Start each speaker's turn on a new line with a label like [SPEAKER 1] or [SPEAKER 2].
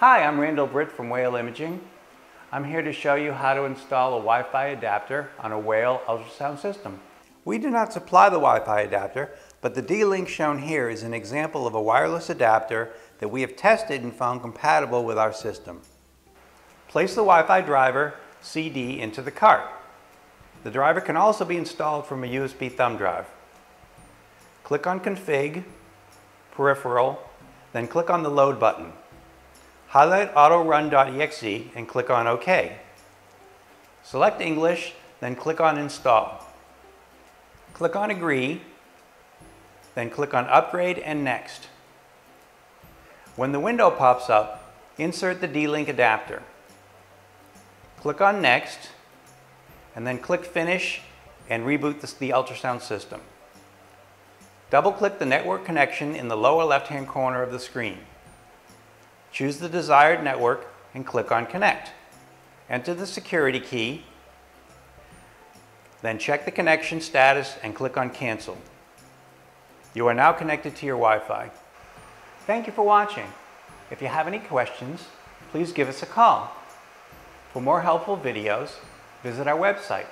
[SPEAKER 1] Hi, I'm Randall Britt from Whale Imaging. I'm here to show you how to install a Wi-Fi adapter on a Whale ultrasound system. We do not supply the Wi-Fi adapter, but the D-Link shown here is an example of a wireless adapter that we have tested and found compatible with our system. Place the Wi-Fi driver CD into the cart. The driver can also be installed from a USB thumb drive. Click on Config, Peripheral, then click on the Load button. Highlight autorun.exe and click on OK. Select English, then click on Install. Click on Agree, then click on Upgrade and Next. When the window pops up, insert the D-Link adapter. Click on Next, and then click Finish and reboot the, the ultrasound system. Double-click the network connection in the lower left-hand corner of the screen. Choose the desired network and click on Connect. Enter the security key, then check the connection status and click on Cancel. You are now connected to your Wi-Fi. Thank you for watching. If you have any questions, please give us a call. For more helpful videos, visit our website